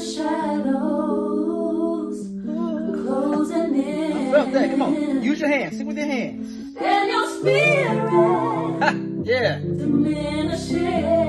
shadows closing in. I felt that. Come on. Use your hands. Sing with your hands. And your spirit yeah. diminishing.